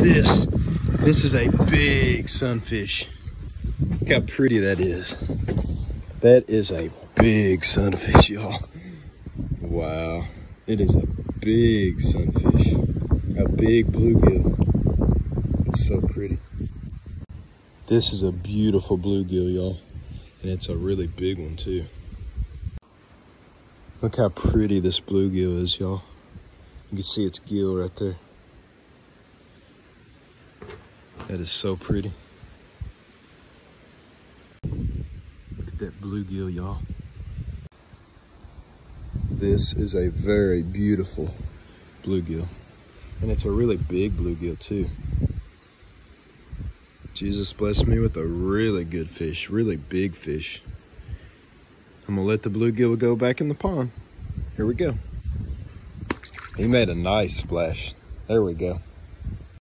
this. This is a big sunfish. Look how pretty that is. That is a big sunfish, y'all. Wow. It is a big sunfish. A big bluegill. It's so pretty. This is a beautiful bluegill, y'all. And it's a really big one, too. Look how pretty this bluegill is, y'all. You can see its gill right there. That is so pretty. Look at that bluegill, y'all. This is a very beautiful bluegill. And it's a really big bluegill too. Jesus blessed me with a really good fish, really big fish. I'm gonna let the bluegill go back in the pond. Here we go. He made a nice splash. There we go.